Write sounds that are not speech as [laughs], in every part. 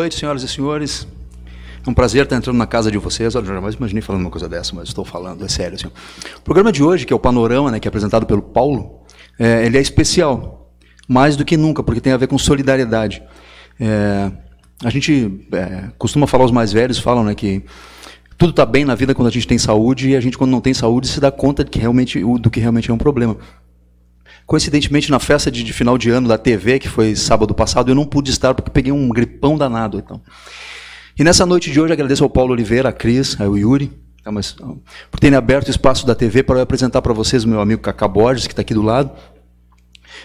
noite, senhoras e senhores. É um prazer estar entrando na casa de vocês. Olha, eu jamais imaginei falando uma coisa dessa, mas estou falando, é sério. Assim. O programa de hoje, que é o Panorama, né, que é apresentado pelo Paulo, é, ele é especial, mais do que nunca, porque tem a ver com solidariedade. É, a gente é, costuma falar, os mais velhos falam né, que tudo está bem na vida quando a gente tem saúde, e a gente, quando não tem saúde, se dá conta de que realmente, do que realmente é um problema. Coincidentemente, na festa de, de, final de ano da TV, que foi sábado passado, eu não pude estar porque peguei um gripão danado. Então. E nessa noite de hoje, agradeço ao Paulo Oliveira, a Cris, ao Yuri, tá, mas, por terem aberto o espaço da TV para eu apresentar para vocês o meu amigo Cacá Borges, que está aqui do lado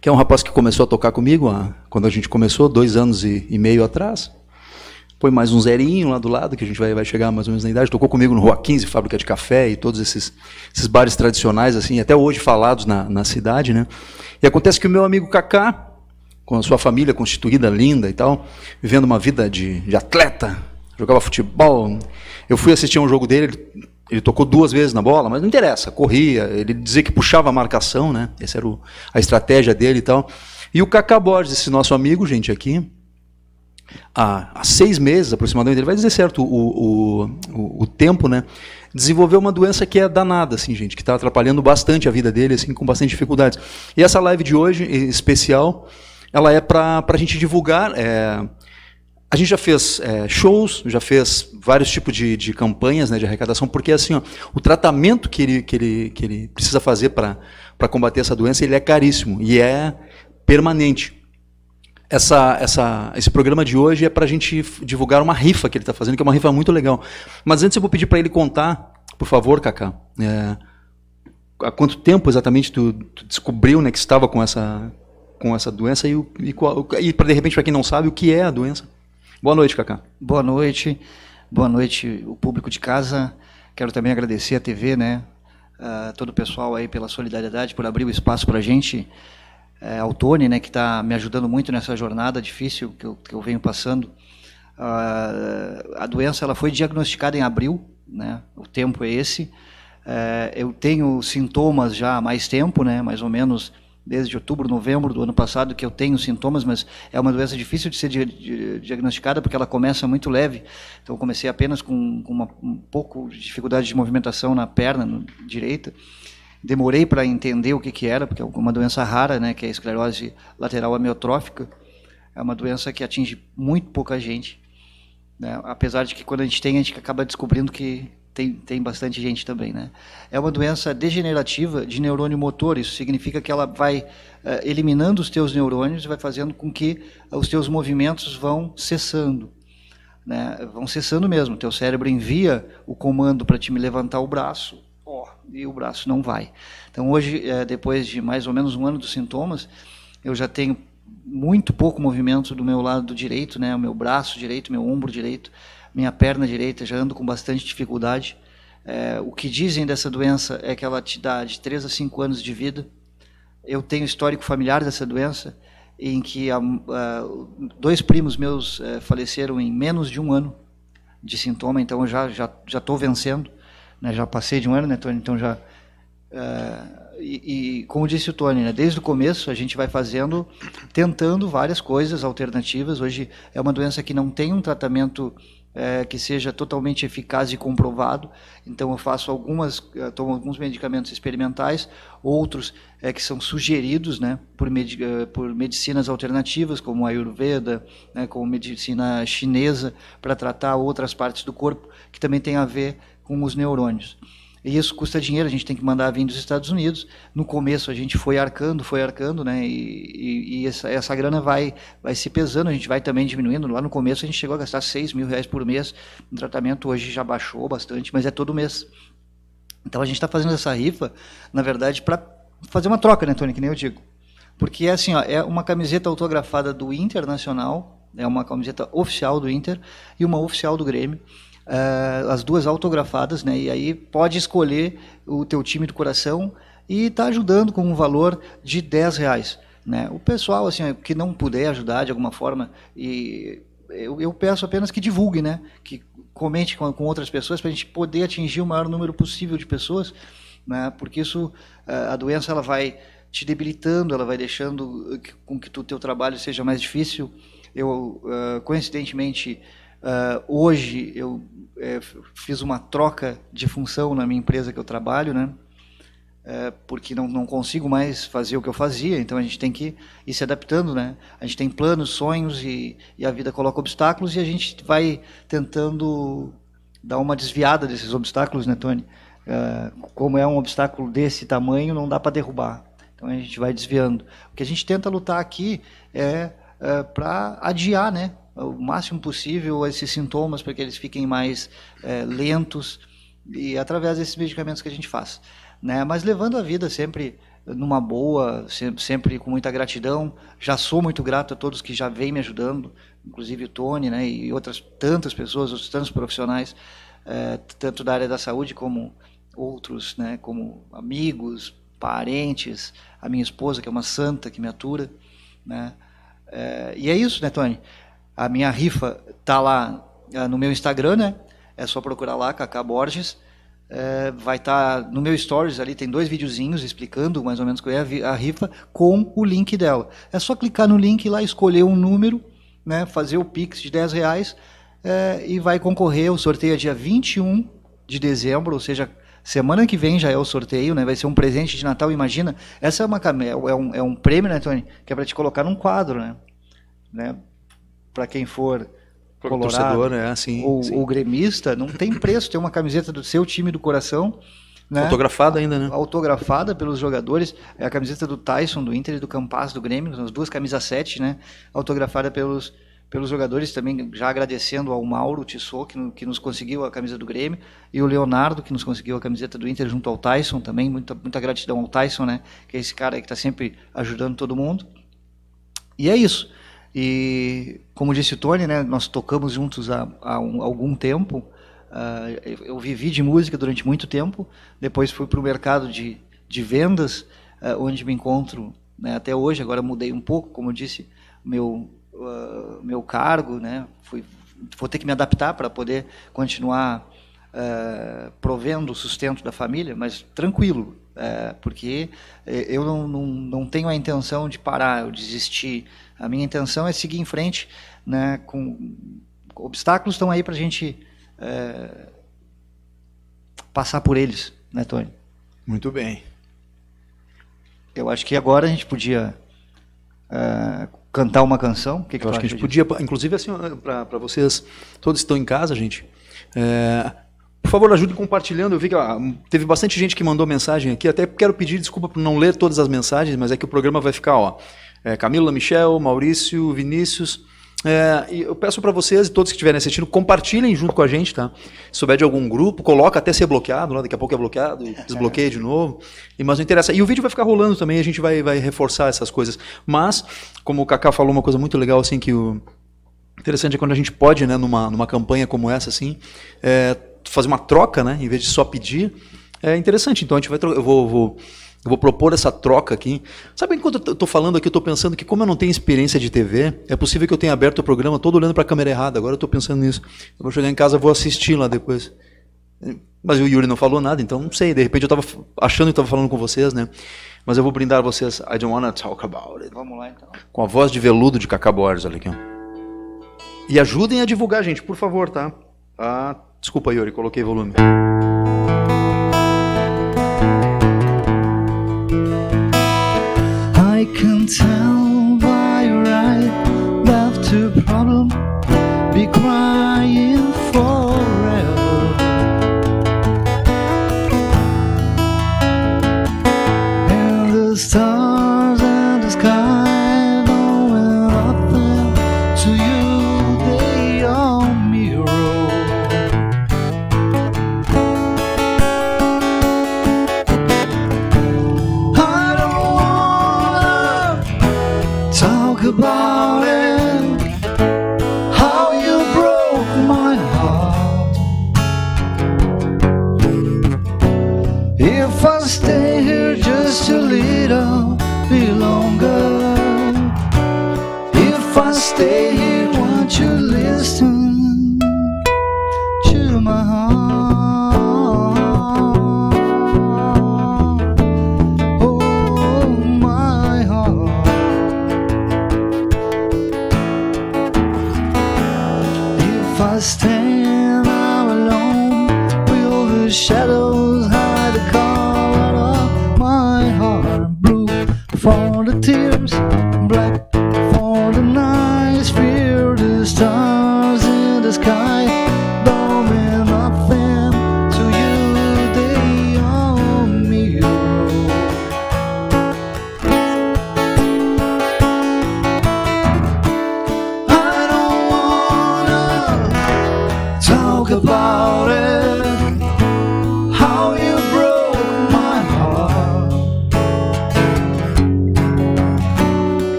que é um rapaz que começou a tocar comigo quando a gente começou, dois anos e, e, meio atrás. Põe mais um zerinho lá do lado, que a gente vai, vai chegar mais ou menos na idade. Tocou comigo no Rua 15, fábrica de café e todos esses, esses bares tradicionais, assim, até hoje falados na, na cidade. Né? E acontece que o meu amigo Kaká, com a sua família constituída, linda e tal, vivendo uma vida de, de atleta, jogava futebol. Eu fui assistir um jogo dele, ele ele tocou duas vezes na bola, mas não interessa, corria, ele dizia que puxava a marcação, né? Essa era o, a estratégia dele e tal. E o Cacá Borges, esse nosso amigo, gente, aqui, há, há seis meses aproximadamente, ele vai dizer certo o, o, o, o tempo, né? Desenvolveu uma doença que é danada, assim, gente, que está atrapalhando bastante a vida dele, assim, com bastante dificuldades. E essa live de hoje, especial, ela é para a gente divulgar. É, a gente já fez é, shows, já fez vários tipos de, de campanhas né, de arrecadação, porque assim, ó, o tratamento que ele, que ele, que ele precisa fazer para combater essa doença ele é caríssimo e é permanente. Essa, essa, esse programa de hoje é para a gente divulgar uma rifa que ele está fazendo, que é uma rifa muito legal. Mas antes eu vou pedir para ele contar, por favor, Cacá, é, há quanto tempo exatamente tu, tu, descobriu né, que estava com essa, com essa doença e, e, e para de repente, para quem não sabe, o que é a doença? Boa noite, Cacá. Boa noite. Boa noite, o público de casa. Quero também agradecer a TV, né? Uh, todo o pessoal aí pela solidariedade, por abrir o espaço para a gente. Uh, ao Tony, né, que está me ajudando muito nessa jornada difícil que eu, que eu venho passando. Uh, a doença ela foi diagnosticada em abril, né? O tempo é esse. Uh, eu tenho sintomas já há mais tempo, né? Mais ou menos desde outubro, novembro do ano passado que eu tenho sintomas, mas é uma doença difícil de ser diagnosticada porque ela começa muito leve. Então comecei apenas com, com uma, um pouco de dificuldade de movimentação na perna no, direita. Demorei para entender o que, que era, porque é uma doença rara, né, que é a esclerose lateral amiotrófica. É uma doença que atinge muito pouca gente. Né? Apesar de que quando a gente tem, a gente acaba descobrindo que tem, tem bastante gente também, né? É uma doença degenerativa de neurônio motor, isso significa que ela vai uh, eliminando os teus neurônios e vai fazendo com que os teus movimentos vão cessando. Né? Vão cessando mesmo, teu cérebro envia o comando para te levantar o braço, ó, e o braço não vai. Então hoje, uh, depois de mais ou menos um ano dos sintomas, eu já tenho muito pouco movimento do meu lado direito, né? O meu braço direito, meu ombro direito, minha perna direita, já ando com bastante dificuldade. É, o que dizem dessa doença é que ela te dá de 3 a 5 anos de vida. Eu tenho histórico familiar dessa doença, em que dois primos meus é, faleceram em menos de um ano de sintoma, então eu já já já estou vencendo, né? já passei de um ano, né, Tony? Então já é, e, e, como disse o Tony, né, desde o começo a gente vai fazendo, tentando várias coisas alternativas. Hoje é uma doença que não tem um tratamento é, que seja totalmente eficaz e comprovado. Então eu faço algumas, eu tomo alguns medicamentos experimentais, outros é, que são sugeridos, né, por, med, é, por medicinas alternativas como a Ayurveda, né, como medicina chinesa para tratar outras partes do corpo que também tem a ver com os neurônios. E isso custa dinheiro, a gente tem que mandar vir dos Estados Unidos. No começo a gente foi arcando, foi arcando, né? E, e, e essa, essa grana vai, vai se pesando, a gente vai também diminuindo. Lá no começo a gente chegou a gastar 6 mil reais por mês no tratamento, hoje já baixou bastante, mas é todo mês. Então a gente está fazendo essa rifa, na verdade, para fazer uma troca, né, Tony? Que nem eu digo. Porque é assim, ó, é uma camiseta autografada do Internacional, é uma camiseta oficial do Inter e uma oficial do Grêmio uh, as duas autografadas, né? E aí pode escolher o teu time do coração e está ajudando com um valor de 10 reais. Né? O pessoal assim que não puder ajudar de alguma forma e eu, eu peço apenas que divulgue, né? Que comente com, com outras pessoas para a gente poder atingir o maior número possível de pessoas, né? Porque isso a doença ela vai te debilitando, ela vai deixando com que o teu trabalho seja mais difícil eu uh, coincidentemente uh, hoje eu é, fiz uma troca de função na minha empresa que eu trabalho, né? É, porque não, não consigo mais fazer o que eu fazia, então a gente tem que ir se adaptando, né? A gente tem planos, sonhos e, e a vida coloca obstáculos e a gente vai tentando dar uma desviada desses obstáculos, né, Tony? É, como é um obstáculo desse tamanho, não dá para derrubar. Então a gente vai desviando. O que a gente tenta lutar aqui é, é para adiar, né? O máximo possível esses sintomas para que eles fiquem mais é, lentos e através desses medicamentos que a gente faz né? Mas levando a vida sempre numa boa, sempre, com muita gratidão. Já sou muito grato a todos que já vêm me ajudando, inclusive o Tony, né? E outras tantas pessoas, outros tantos profissionais, é, tanto da área da saúde como outros, né? Como amigos, parentes, a minha esposa que é uma santa que me atura, né? É, e é isso, né, Tony? A minha rifa tá lá no meu Instagram, né? É só procurar lá, Cacá Borges é, vai estar tá no meu stories ali, tem dois videozinhos explicando mais ou menos qual é a, a, rifa com o link dela. É só clicar no link lá, escolher um número, né, fazer o Pix de 10 reais é, e vai concorrer. O sorteio é dia 21 de dezembro, ou seja, semana que vem já é o sorteio, né? Vai ser um presente de Natal, imagina. Essa é uma é um, é um prêmio, né, Tony? Que é para te colocar num quadro, né? né? Para quem for Colorado, torcedor, é, sim, ou, sim. ou gremista, não tem preço ter uma camiseta do seu time do coração. Né? Autografada ainda, né? Autografada pelos jogadores. É a camiseta do Tyson, do Inter e do Campas, do Grêmio, as duas camisas 7, né? Autografada pelos, pelos jogadores também, já agradecendo ao Mauro Tissot, que, que nos conseguiu a camisa do Grêmio, e o Leonardo, que nos conseguiu a camiseta do Inter junto ao Tyson também. Muita, muita gratidão ao Tyson, né? Que é esse cara que está sempre ajudando todo mundo. E é isso. E, como disse o Tony, né, nós tocamos juntos há, há um, algum tempo. Uh, eu vivi de música durante muito tempo, depois fui para o mercado de, de vendas, uh, onde me encontro né, até hoje. Agora mudei um pouco, como eu disse, meu, uh, meu cargo, né, fui, vou ter que me adaptar para poder continuar provendo o sustento da família, mas tranquilo, porque eu não, não, não tenho a intenção de parar, eu desistir a minha intenção é seguir em frente, né? Com obstáculos estão aí para a gente é, passar por eles, né, Tony? Muito bem. Eu acho que agora a gente podia é, cantar uma canção. O que, que Eu acho que a gente podia, inclusive assim, para vocês, todos estão em casa, gente. É, por favor, ajude compartilhando. Eu vi que teve bastante gente que mandou mensagem aqui. Até quero pedir desculpa por não ler todas as mensagens, mas é que o programa vai ficar, ó é, Camila, Michel, Maurício, Vinícius. É, eu peço para vocês e todos que estiverem assistindo, compartilhem junto com a gente, tá? Se souber de algum grupo, coloca até ser bloqueado, né? daqui a pouco é bloqueado, desbloqueia de novo. E, mas não interessa. E o vídeo vai ficar rolando também, a gente vai, vai reforçar essas coisas. Mas, como o Kaká falou uma coisa muito legal, assim, que o interessante é quando a gente pode, né, numa, numa campanha como essa, assim, é, fazer uma troca, né, em vez de só pedir. É interessante. Então a gente vai eu vou, vou eu vou propor essa troca aqui. Sabe, enquanto eu estou falando aqui, eu estou pensando que, como eu não tenho experiência de TV, é possível que eu tenha aberto o programa todo olhando para a câmera errada. Agora eu estou pensando nisso. Eu vou chegar em casa vou assistir lá depois. Mas o Yuri não falou nada, então não sei. De repente eu estava achando que estava falando com vocês, né? Mas eu vou brindar vocês. I don't wanna talk about it. Vamos lá então. Com a voz de veludo de Cacá Borges, olha aqui. E ajudem a divulgar, gente, por favor, tá? Ah, desculpa, Yuri, coloquei volume. Can tell by your eye left to problem be crying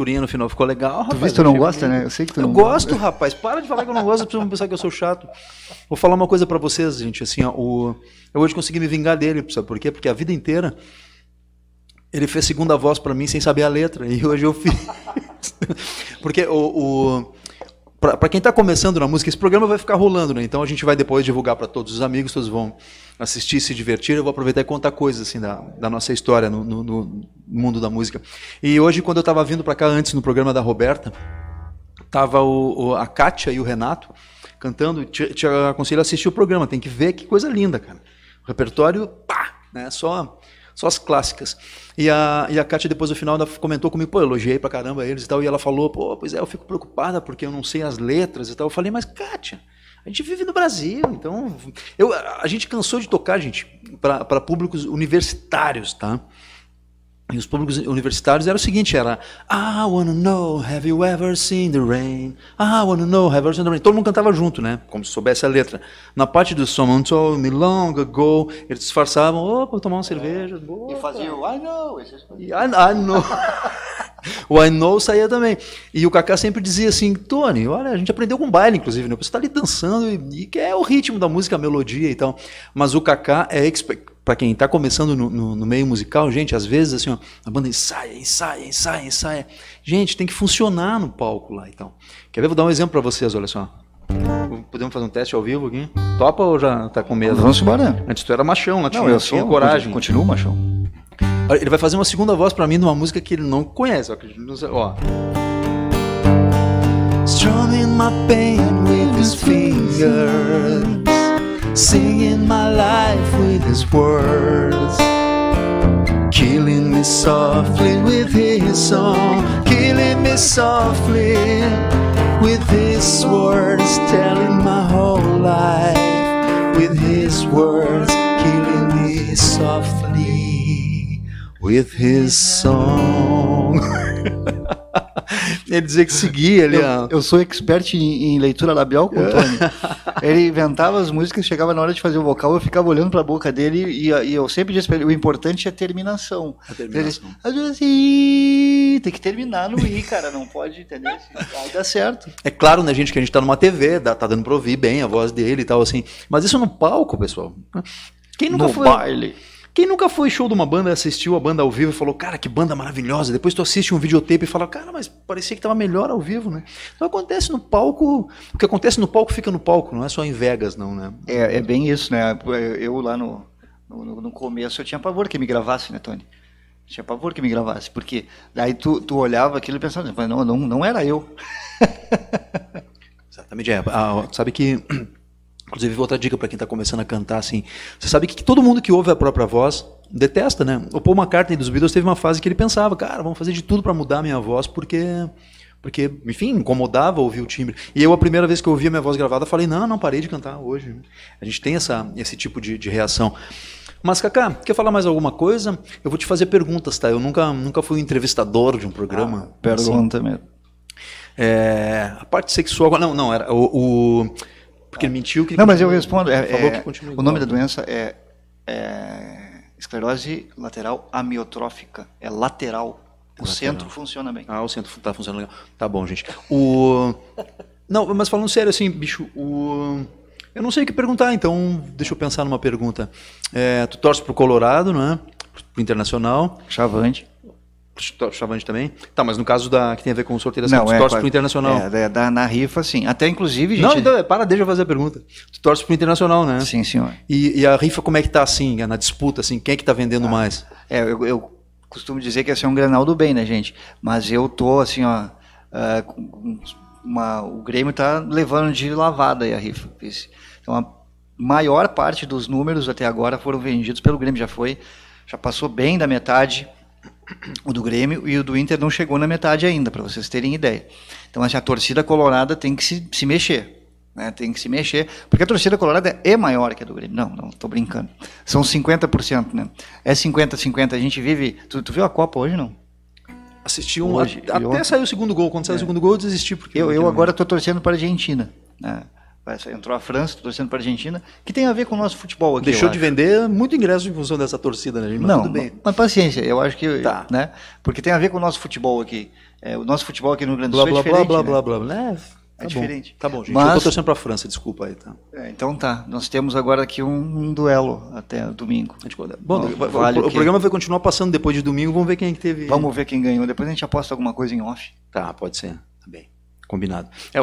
frescurinha no final ficou legal, rapaz. Tu tu não gosta, bonito. né? Eu sei que tu Eu não gosto, rapaz. Para de falar que eu não gosto, vocês vão pensar que eu sou chato. Vou falar uma coisa pra vocês, gente. Assim, ó, o... eu hoje consegui me vingar dele, sabe por quê? Porque a vida inteira ele fez segunda voz pra mim sem saber a letra. E hoje eu fiz. [laughs] Porque o. o... Pra quem tá começando na música, esse programa vai ficar rolando, né? Então a gente vai depois divulgar pra todos os amigos, todos vão assistir, se divertir. Eu vou aproveitar e contar coisas assim da, da nossa história no, no- no mundo da música. E hoje, quando eu tava vindo pra cá antes no programa da Roberta, tava o, o- a Kátia e o Renato cantando. Te, te aconselho a assistir o programa, tem que ver que coisa linda, cara. O repertório, pá, né? Só, só as clássicas. E a, e a Kátia, depois no final, ainda comentou comigo, pô, eu elogiei pra caramba eles e tal. E ela falou, pô, pois é, eu fico preocupada porque eu não sei as letras e tal. Eu falei, mas Kátia. A gente vive no Brasil, então. Eu, a gente cansou de tocar, gente, para públicos universitários, tá? E os públicos universitários era o seguinte, era I wanna know, have you ever seen the rain? I wanna know, have you ever seen the rain? Todo mundo cantava junto, né? Como se soubesse a letra. Na parte do Someone Told Me Long Ago, eles disfarçavam, opa, vou tomar uma cerveja. boa, E fazia o I know. e I, I know. [laughs] o I know saía também. E o Kaká sempre dizia assim, Tony, olha, a gente aprendeu com baile, inclusive, né? Você está ali dançando e, e que é o ritmo da música, a melodia e tal. Mas o Kaká é expert. Para quem está começando no, no- no meio musical, gente, às vezes assim, ó, a banda ensaia, ensaia, ensaia, ensaia. Gente, tem que funcionar no palco lá, então. Quer ver? Vou dar um exemplo para vocês, olha só. Podemos fazer um teste ao vivo aqui? Topa ou já tá com medo? Vamos embora. Antes tu era machão, lá tinha, Não, eu tinha sou. coragem. Continuo, machão. Ele vai fazer uma segunda voz pra mim numa música que ele não conhece. Ó, ó. Strumming my pain with his fingers, singing my life with his words, killing me softly with his song, killing me softly with his words, telling my whole life with his words, killing me softly with his song. [laughs] [laughs] Ele dizia que seguia ali. a- Eu, eu sou expert em, em leitura labial com o Tony. [laughs] Ele inventava as músicas, chegava na hora de fazer o vocal, eu ficava olhando pra boca dele e, e eu sempre disse pra ele, o importante é a terminação. A terminação. Ele, às vezes assim, tem que terminar no I, cara, não pode, entendeu? Aí dá certo. É claro, né, gente, que a gente tá numa TV, dá- tá dando pra ouvir bem a voz dele e tal, assim. Mas isso no palco, pessoal. Quem nunca no foi. baile. Quem nunca foi show de uma banda, assistiu a banda ao vivo e falou, cara, que banda maravilhosa. Depois tu assiste um videotape e fala, cara, mas parecia que tava melhor ao vivo, né? Então acontece no palco, o que acontece no palco fica no palco, não é só em Vegas, não, né? É, é bem isso, né? Eu lá no, no, no começo eu tinha pavor que me gravasse, né, Tony? Tinha pavor que me gravasse, porque daí tu, tu olhava aquilo e pensava, "Mas não, não, não era eu. [laughs] Exatamente. É, Ah, sabe que. Inclusive, outra dica para quem está começando a cantar assim. Você sabe que, que todo mundo que ouve a própria voz detesta, né? O Paul McCartney dos Beatles teve uma fase que ele pensava, cara, vamos fazer de tudo para mudar a minha voz, porque. Porque, enfim, incomodava ouvir o timbre. E eu, a primeira vez que eu ouvi a minha voz gravada, falei, não, não parei de cantar hoje. A gente tem essa, esse tipo de, de reação. Mas, Kaká, quer falar mais alguma coisa? Eu vou te fazer perguntas, tá? Eu nunca, nunca fui um entrevistador de um programa. Ah, assim. Pergunta mesmo. É, a parte sexual. Não, não, era o. o- porque ele mentiu que. ele Não, mas eu respondo. É, falou é, que continua o nome da igual. doença é, é esclerose lateral amiotrófica. É lateral. O centro funciona bem. Ah, o centro tá funcionando legal. Tá bom, gente. O... Não, mas falando sério, assim, bicho, o... eu não sei o que perguntar, então deixa eu pensar numa pergunta. É, tu torce pro Colorado, não é? Pro Internacional. Chavante. Chavante também. Tá, mas no caso da que tem a ver com o sorteio da Não, é, torce pro Internacional. É, da, da, na rifa, sim. Até inclusive, gente. Não, então, é, para, deixa eu fazer a pergunta. Tu torce pro Internacional, né? Sim, senhor. E, e a rifa, como é que tá assim, na disputa, assim? Quem é que tá vendendo ah, mais? É, eu, eu costumo dizer que esse é um granal do bem, né, gente? Mas eu tô assim, ó. Uh, uma, o Grêmio tá levando de lavada aí a rifa. Então a maior parte dos números até agora foram vendidos pelo Grêmio, já foi, já passou bem da metade o do Grêmio e o do Inter não chegou na metade ainda, para vocês terem ideia. Então assim, a torcida colorada tem que se, se mexer. Né, tem que se mexer, porque a torcida colorada é maior que a do Grêmio. Não, não, estou brincando. São 50%, né? É 50-50. A gente vive. Tu, tu viu a Copa hoje, não? Assisti um. Hoje, até eu... saiu o segundo gol. Quando saiu é. o segundo gol, eu desisti. Porque eu, eu agora estou torcendo para a Argentina. Né? Entrou a França, torcendo para a Argentina, que tem a ver com o nosso futebol aqui. Deixou de acho. vender muito ingresso em função dessa torcida, né, Mas não, tudo bem. Mas paciência, eu acho que. Tá. Né? Porque tem a ver com o nosso futebol aqui. É, o nosso futebol aqui no Rio Grande do Sul blá, é diferente. Blá, blá, blá, blá, blá. É, é diferente. Tá bom, gente. Mas... Eu tô torcendo pra França, desculpa aí, tá? É, então tá. Nós temos agora aqui um, um duelo até domingo. Bom, Bom vale o, o, o programa vai continuar passando depois de domingo, vamos ver quem é teve. Vamos ver quem ganhou. Depois a gente aposta alguma coisa em off. Tá, pode ser. Combinado. É,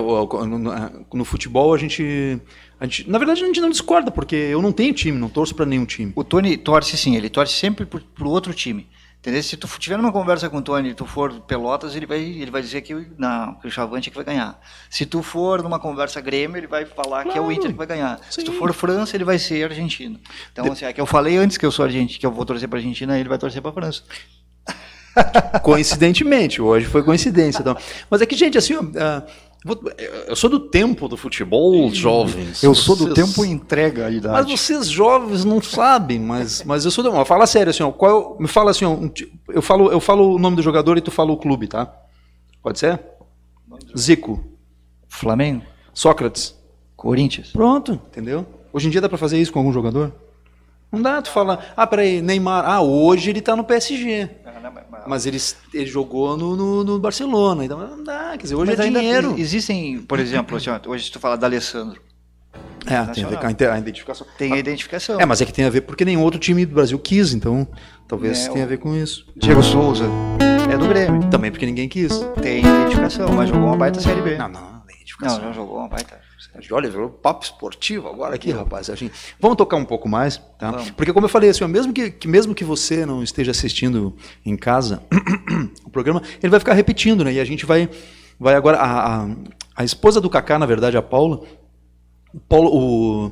no, futebol a gente, a gente. Na verdade a gente não discorda, porque eu não tenho time, não torço para nenhum time. O Tony torce sim, ele torce sempre pro, pro outro time. Entendeu? Se tu tiver numa conversa com o Tony e tu for Pelotas, ele vai, ele vai dizer que, não, que o Chavante é que vai ganhar. Se tu for numa conversa Grêmio, ele vai falar claro. que é o Inter que vai ganhar. Sim. Se tu for França, ele vai ser Argentina. Então, De... assim, é que eu falei antes que eu sou argentino, que eu vou torcer para Argentina, ele vai torcer para França. Coincidentemente, hoje foi coincidência. Então. Mas é que, gente, assim, uh, eu sou do tempo do futebol, jovens. Eu sou do tempo entrega a idade. Mas vocês jovens não sabem, mas, mas eu sou do. Fala sério assim, ó, qual, me fala assim, ó, eu falo, eu falo o nome do jogador e tu fala o clube, tá? Pode ser? Zico. Flamengo. Sócrates. Corinthians. Pronto, entendeu? Hoje em dia dá para fazer isso com algum jogador? Não dá, tu fala, ah, peraí, Neymar, ah, hoje ele tá no PSG. Mas ele, ele jogou no, no, no, Barcelona, então não dá, quer dizer, hoje Mas é dinheiro. Existem, por exemplo, assim, hoje se tu fala da Alessandro. É, tem a ver com a, identificação. Tem a identificação. É, mas é que tem a ver porque nenhum outro time do Brasil quis, então talvez é, tenha a ver com isso. Diego Souza é do Grêmio. Também porque ninguém quis. Tem identificação, mas jogou uma baita Série B. Não, não, identificação. Não, não jogou uma baita. Olha, virou papo esportivo agora aqui, rapaz. Assim, vamos tocar um pouco mais, tá? Porque como eu falei, assim, mesmo que, que, mesmo que você não esteja assistindo em casa [clears throat] o programa, ele vai ficar repetindo, né? E a gente vai, vai agora a, a, a esposa do Kaká, na verdade, a Paula, o Paulo, o,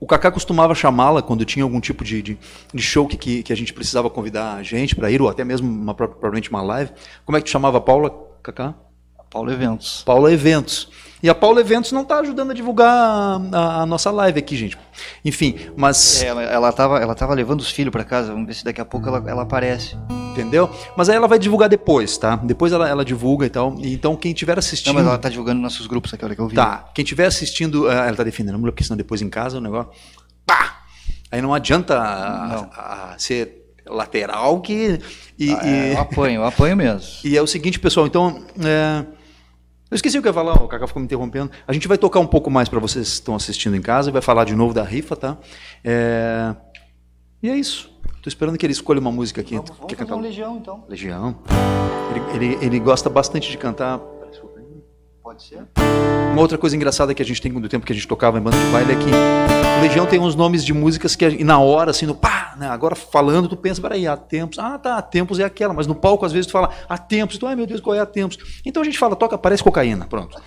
o Kaká costumava chamá-la quando tinha algum tipo de, de, de show que, que, que, a gente precisava convidar a gente para ir, ou até mesmo uma, provavelmente uma live. Como é que tu chamava a Paula, Kaká? Paulo Eventos. Paulo Eventos. E a Paula Eventos não está ajudando a divulgar a, a, nossa live aqui, gente. Enfim, mas. É, ela, estava ela tava levando os filhos para casa, vamos ver se daqui a pouco ela, ela aparece. Entendeu? Mas aí ela vai divulgar depois, tá? Depois ela, ela divulga e tal. Então quem estiver assistindo. Não, mas ela está divulgando nossos grupos aqui, hora que eu vi. Tá. Quem estiver assistindo. Eh, ela está defendendo a mulher, porque senão depois em casa o negócio. Pá! Aí não adianta não. A, ser lateral que. E, ah, é, eu apanho, eu apanho mesmo. [laughs] E é o seguinte, pessoal, então. É, eu esqueci o que eu ia falar, o Cacá ficou me interrompendo. A gente vai tocar um pouco mais para vocês que estão assistindo em casa e vai falar de novo da rifa, tá? É... E é isso. Estou esperando que ele escolha uma música aqui. Vamos, vamos Quer cantar? Um Legião, então. Legião. Ele, ele, ele gosta bastante de cantar. Pode ser. Uma outra coisa engraçada que a gente tem do tempo que a gente tocava em banda de baile é que Legião tem uns nomes de músicas que na hora, assim, no pá, né, agora falando, tu pensa, peraí, há tempos, ah tá, há tempos é aquela, mas no palco às vezes tu fala, há tempos, tu, ai meu Deus, qual é há tempos? Então a gente fala, toca, parece cocaína, pronto.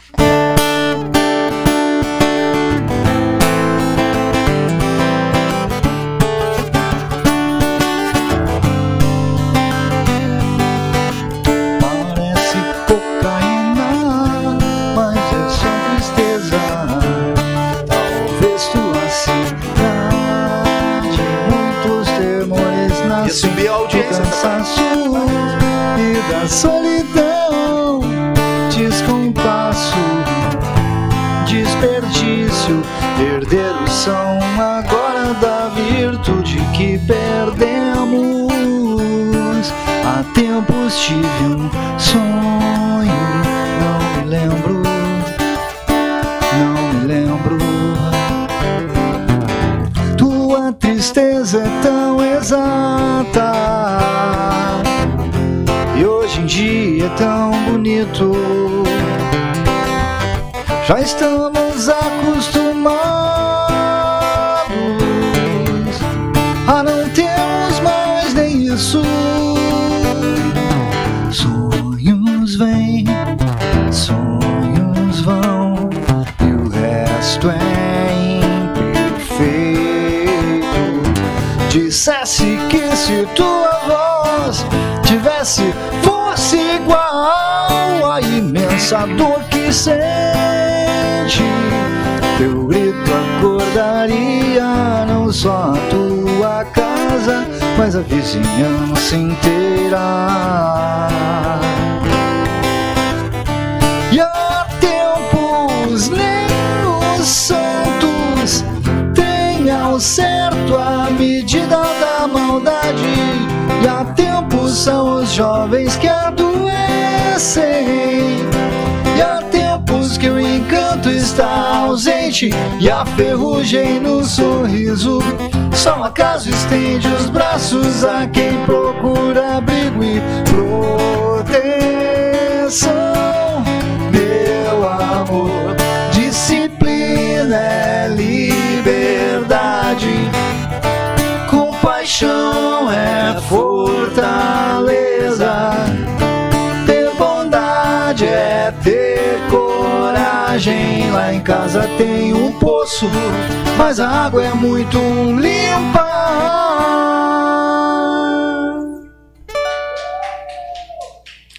Solidão, descompasso, desperdício, perder o som agora da virtude que perdemos. Há tempos tive um sonho, não me lembro, não me lembro. Tua tristeza é tão exata bonito. Já estamos acostumados a não termos mais nem isso. Sonhos vêm, sonhos vão, e o resto é imperfeito. Dissesse que se tua voz tivesse força igual imensa dor que sente, teu grito acordaria não só a tua casa, mas a vizinhança inteira. E há tempos nem os santos têm ao certo a medida da maldade. E há tempos são os jovens que adoecem. Que o encanto está ausente e a ferrugem no sorriso. Só um acaso estende os braços a quem procura abrigo e proteção. Meu amor, disciplina é liberdade. Compaixão é fortaleza. Tem um poço, mas a água é muito limpa.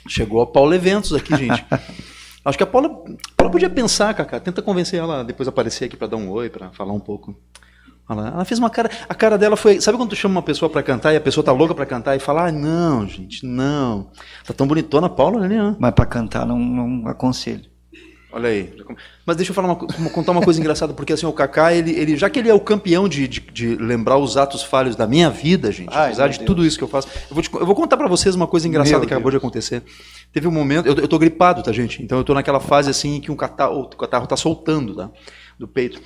Chegou a Paula Eventos aqui, gente. [laughs] Acho que a Paula, a Paula podia pensar, Cacá. Tenta convencer ela depois aparecer aqui para dar um oi, para falar um pouco. Ela, ela fez uma cara. A cara dela foi. Sabe quando tu chama uma pessoa para cantar e a pessoa tá louca para cantar e fala: ah, não, gente, não. Tá tão bonitona a Paula, né? Mas para cantar não, não aconselho. Olha aí. Mas deixa eu falar uma, co- contar uma coisa [laughs] engraçada, porque assim, o Kaká, ele, ele, já que ele é o campeão de, de, de lembrar os atos falhos da minha vida, gente, Ai, apesar de Deus. tudo isso que eu faço, eu vou, te- eu vou contar pra vocês uma coisa engraçada Meu que acabou de acontecer. Teve um momento, eu, eu tô gripado, tá, gente? Então eu tô naquela fase assim em que um catarro, o catarro tá soltando, tá? Do peito.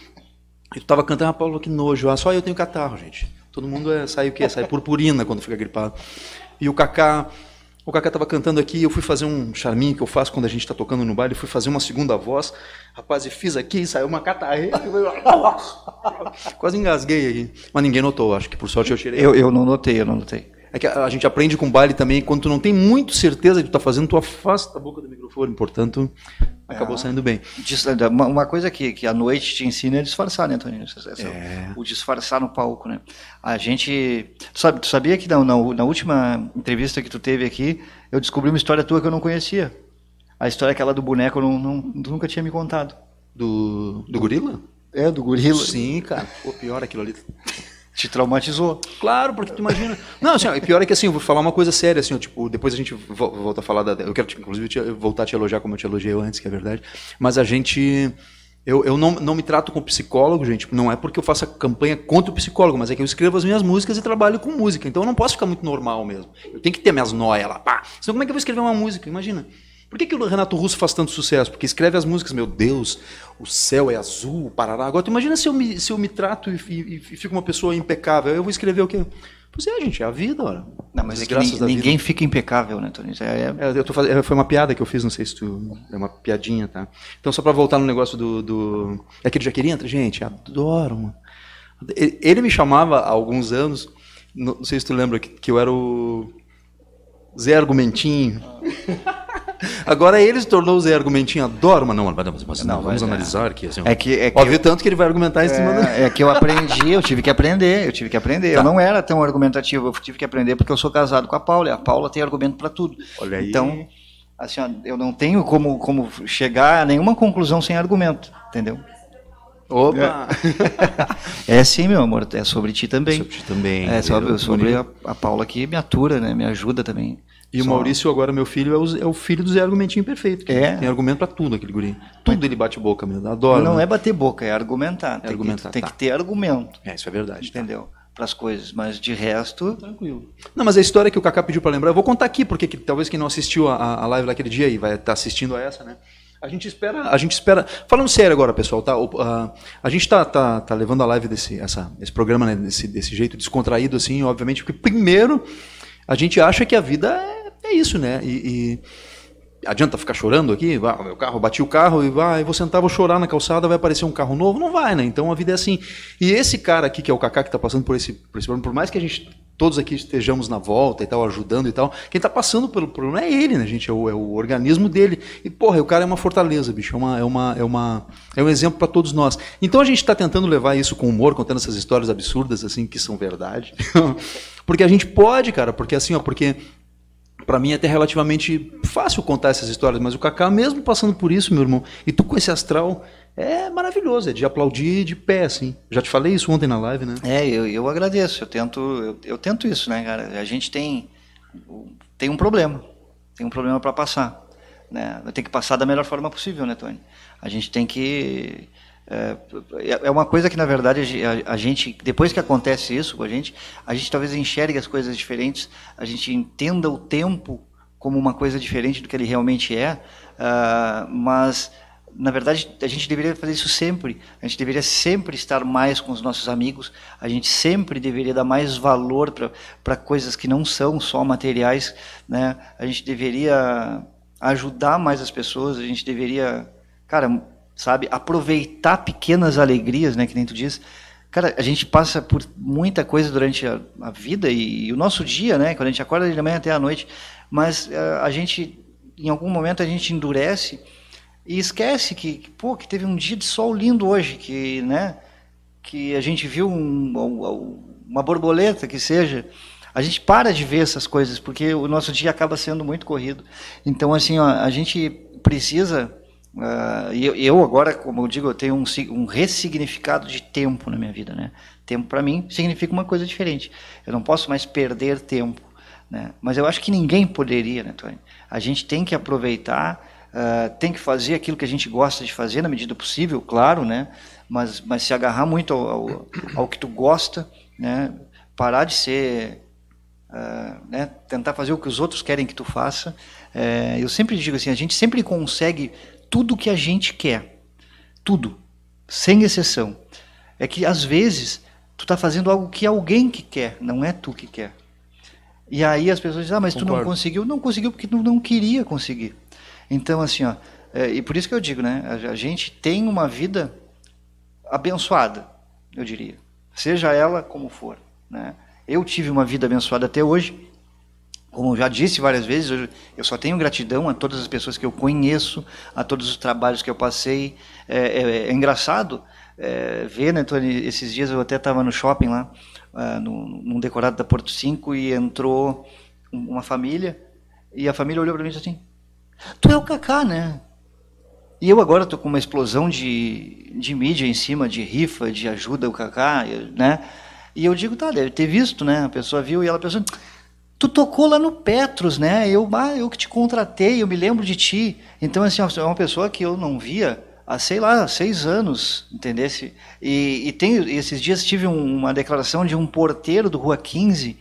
Eu tava cantando, ah, Paulo, que nojo, ah, só eu tenho catarro, gente. Todo mundo é, sai o quê? Sai purpurina quando fica gripado. E o Kaká, o Kaká tava cantando aqui, eu fui fazer um charminho que eu faço quando a gente tá tocando no baile, fui fazer uma segunda voz, rapaz, e fiz aqui, e saiu uma catarreira, quase engasguei aqui. Mas ninguém notou, acho que por sorte eu tirei. Eu, eu não notei, eu não notei. É que a a gente aprende com baile também, quando tu não tem muito certeza do que tu tá fazendo, tu afasta a boca do microfone, portanto, acabou saindo bem. Dis- Uma uma coisa que, que a noite te ensina é disfarçar, né, Toninho? Essa- essa- O disfarçar no palco, né? A gente. Tu, sabe, tu sabia que na, na, na última entrevista que tu teve aqui, eu descobri uma história tua que eu não conhecia. A história aquela do boneco, não, não- tu nunca tinha me contado. Do, do gorila? É, do gorila. Sim, cara. Pô, pior aquilo ali. Te traumatizou. Claro, porque tu imagina. Não, assim, ó, e pior é que assim, eu vou falar uma coisa séria, assim, ó, tipo, depois a gente vo- volta a falar da. Eu quero, inclusive, te- voltar a te elogiar como eu te elogiei antes, que é verdade. Mas a gente. Eu, eu não, não me trato como psicólogo, gente. Não é porque eu faça campanha contra o psicólogo, mas é que eu escrevo as minhas músicas e trabalho com música. Então eu não posso ficar muito normal mesmo. Eu tenho que ter minhas noias lá. Pá. Senão como é que eu vou escrever uma música? Imagina. Por que, que o Renato Russo faz tanto sucesso? Porque escreve as músicas, meu Deus, o céu é azul, parará. Agora, tu imagina se eu me, se eu me trato e, e, e fico uma pessoa impecável. Eu vou escrever o quê? Pois é, gente, é a vida, ora. Não, mas é que Desgraças nin- da vida. ninguém fica impecável, né, Toninho? É, é- É, eu tô faz- é, Foi uma piada que eu fiz, não sei se tu. É uma piadinha, tá? Então, só pra voltar no negócio do. do... É aquele Jaqueline gente, adoro, mano. Ele, ele me chamava há alguns anos, não, sei se tu lembra, que, que eu era o. Zé Argumentinho. [laughs] Agora ele se tornou o Zé Argumentinho, adoro, mas não, mas, mas, mas não, vamos mas é- analisar aqui. Assim, é que- é que óbvio eu- tanto que ele vai argumentar em cima do. É, é que eu aprendi, eu tive que aprender, eu tive que aprender. Tá. Eu não era tão argumentativo, eu tive que aprender porque eu sou casado com a Paula, e a Paula tem argumento para tudo. Olha aí. Então, assim, ó, eu não tenho como, como chegar a nenhuma conclusão sem argumento, entendeu? Opa! É [laughs] sim, meu amor, é sobre ti também. Sobre ti também, É sobre, sobre a, a Paula que me atura, né? Me ajuda também. E o Só- Maurício, agora meu filho, é o, é o filho do Zé Argumentinho Perfeito. que É. Tem argumento pra tudo aquele guri. Tudo ele bate boca mesmo. Adoro. Não né? é bater boca, é argumentar. Tem, argumentar, que, tem tá. que ter argumento, É, isso é verdade. tá? entendeu? para as coisas, mas de resto. Tranquilo. Não, mas a história que o Kaká pediu para lembrar, eu vou contar aqui, porque que, talvez quem não assistiu a, a live naquele dia e vai estar tá assistindo a essa, né? A gente espera, a gente espera. Falando sério agora, pessoal, tá? O, a, a gente tá, tá, tá levando a live desse, essa, esse programa né, desse, desse jeito descontraído, assim, obviamente, porque primeiro a gente acha que a vida é, é isso, né? E, e, adianta ficar chorando aqui? Ah, meu carro, bati o carro e vai, vou sentar, vou chorar na calçada, vai aparecer um carro novo? Não vai, né? Então a vida é assim. E esse cara aqui, que é o Kaká, que está passando por esse, por esse problema, por mais que a gente todos aqui estejamos na volta e tal, ajudando e tal, quem está passando pelo problema é ele, né, gente? É o, é o, organismo dele. E, porra, o cara é uma fortaleza, bicho. É, uma, é, uma, é, uma, é um exemplo para todos nós. Então a gente está tentando levar isso com humor, contando essas histórias absurdas, assim, que são verdade. [laughs] porque a gente pode, cara, porque assim, ó, porque para mim é até relativamente fácil contar essas histórias, mas o Kaká, mesmo passando por isso, meu irmão, e tu com esse astral, é maravilhoso, é de aplaudir de pé, assim. Já te falei isso ontem na live, né? É, eu, eu agradeço, eu tento, eu, eu tento isso, né, cara? A gente tem, tem um problema, tem um problema para passar. Né? Tem que passar da melhor forma possível, né, Tony? A gente tem que. É, é uma coisa que, na verdade, a, gente, depois que acontece isso com a gente, a gente talvez enxergue as coisas diferentes, a gente entenda o tempo como uma coisa diferente do que ele realmente é, uh, mas na verdade, a gente deveria fazer isso sempre. A gente deveria sempre estar mais com os nossos amigos. A gente sempre deveria dar mais valor para coisas que não são só materiais. Né? A gente deveria ajudar mais as pessoas. A gente deveria, cara, sabe, aproveitar pequenas alegrias, né? Que nem tu diz. Cara, a gente passa por muita coisa durante a, a vida e, e, o nosso dia, né? Quando a gente acorda de manhã até a noite. Mas uh, a gente, em algum momento, a gente endurece e esquece que, que, pô, que teve um dia de sol lindo hoje, que, né, que a gente viu um, uma borboleta, que seja. A gente para de ver essas coisas, porque o nosso dia acaba sendo muito corrido. Então, assim, ó, a gente precisa. Uh, eu, eu, agora, como eu digo, eu tenho um, um ressignificado de tempo na minha vida, né? Tempo para mim significa uma coisa diferente. Eu não posso mais perder tempo, né? Mas eu acho que ninguém poderia, né, Tony? A gente tem que aproveitar Uh, tem que fazer aquilo que a gente gosta de fazer na medida possível, claro, né? Mas, mas se agarrar muito ao, ao, ao que tu gosta, né? Parar de ser, uh, né? Tentar fazer o que os outros querem que tu faça. Uh, eu sempre digo assim, a gente sempre consegue tudo que a gente quer, tudo, sem exceção. É que às vezes tu está fazendo algo que alguém que quer, não é tu que quer. E aí as pessoas dizem, ah, mas Concordo. tu não conseguiu. Não conseguiu porque tu não queria conseguir. Então, assim, ó, é, e por isso que eu digo, né? A, a gente tem uma vida abençoada, eu diria. Seja ela como for. Né? Eu tive uma vida abençoada até hoje. Como já disse várias vezes, eu, só tenho gratidão a todas as pessoas que eu conheço, a todos os trabalhos que eu passei. É, é, é engraçado é, ver, né, Tony? Esses dias eu até estava no shopping lá, uh, no, num decorado da Porto 5, e entrou uma família, e a família olhou para mim e disse assim: Tu é o Kaká, né? E eu agora tô com uma explosão de, de mídia em cima, de rifa, de ajuda ao Kaká, né? E eu digo, tá, deve ter visto, né? A pessoa viu e ela pensou, tu tocou lá no Petros, né? Eu, ah, eu que te contratei, eu me lembro de ti. Então, assim, é uma pessoa que eu não via há, sei lá, seis anos, entendesse? E, e tem, esses dias tive um, uma declaração de um porteiro do Rua 15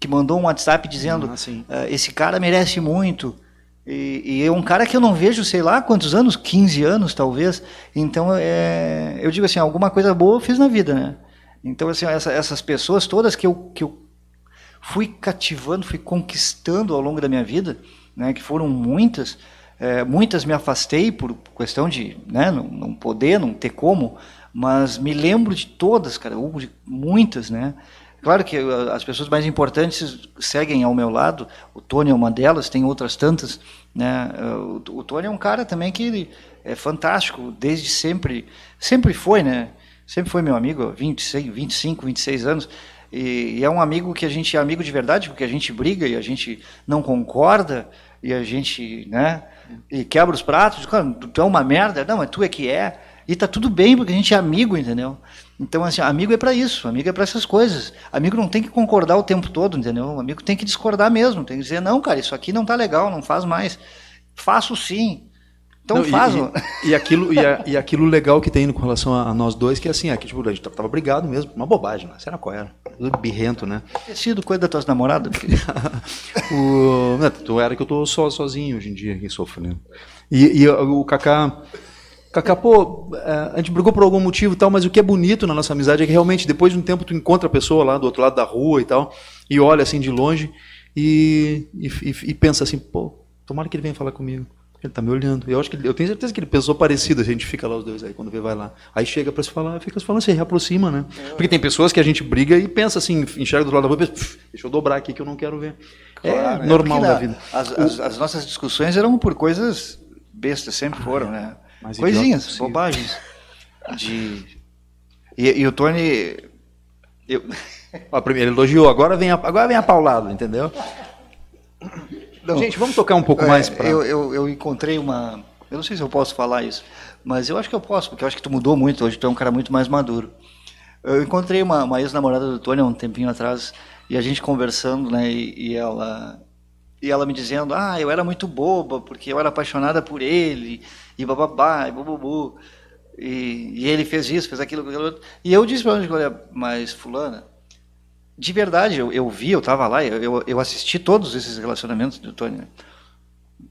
que mandou um WhatsApp dizendo, ah, esse cara merece muito, e, e, é um cara que eu não vejo, sei lá, quantos anos, 15 anos talvez. Então, é, eu digo assim, alguma coisa boa eu fiz na vida, né? Então, assim, essa, essas pessoas todas que eu, que eu fui cativando, fui conquistando ao longo da minha vida, né, que foram muitas, é, muitas me afastei por questão de né, não, não poder, não ter como, mas me lembro de todas, cara, de muitas, né? Claro que uh, as pessoas mais importantes seguem ao meu lado. O Tony é uma delas, tem outras tantas. Né? Uh, o Tony é um cara também que é fantástico, desde sempre. Sempre foi, né? Sempre foi meu amigo, 26, 25, 26 anos. E, e é um amigo que a gente é amigo de verdade, porque a gente briga e a gente não concorda e a gente, né? E quebra os pratos. Tu é uma merda. Não, mas tu é que é. E tá tudo bem, porque a gente é amigo, entendeu? Então, assim, amigo é para isso, amigo é para essas coisas. Amigo não tem que concordar o tempo todo, entendeu? amigo tem que discordar mesmo, tem que dizer, não, cara, isso aqui não tá legal, não faz mais. Faço sim. Então Não, faz. E, e, aquilo, e, a, e, aquilo legal que tem com relação a, a, nós dois, que é assim, aqui, tipo, a gente tava brigado mesmo, uma bobagem, né? Será qual era? Tudo birrento, né? Ter sido coisa das tuas namoradas? [laughs] o, não, tu era que eu tô só, sozinho hoje em dia aqui sofrendo. E, e o Kaká. Kaká, pô, é, a gente brigou por algum motivo e tal, mas o que é bonito na nossa amizade é que realmente depois de um tempo tu encontra a pessoa lá do outro lado da rua e tal, e olha assim de longe e, e, e pensa assim, pô, tomara que ele venha falar comigo. Ele tá me olhando. Eu acho que eu tenho certeza que ele pensou parecido, a gente fica lá os dois aí quando vê vai lá. Aí chega para se falar, fica se falando, se reaproxima, né? Porque tem pessoas que a gente briga e pensa assim, enxerga do lado da rua e pensa, deixa eu dobrar aqui que eu não quero ver. Claro, é, é normal da vida. As, as, as, nossas discussões eram por coisas bestas, sempre foram, né? Mais Coisinhas, bobagens. De... E, e, o Tony. Eu... Ó, primeiro ele elogiou, agora vem a, agora vem a paulada, entendeu? [laughs] Não, Gente, vamos tocar um pouco é, mais para. Eu, eu, eu, encontrei uma. Eu não sei se eu posso falar isso, mas eu acho que eu posso, porque eu acho que tu mudou muito. Hoje tu é um cara muito mais maduro. Eu encontrei uma, uma ex-namorada do Tony há um tempinho atrás e a gente conversando, né? E, e, ela e ela me dizendo, ah, eu era muito boba porque eu era apaixonada por ele e bababá e bububu e, e ele fez isso, fez aquilo, aquilo e eu disse para ela, olha, mas fulana, de verdade, eu, eu vi, eu estava lá, eu, eu assisti todos esses relacionamentos do Tony. Né?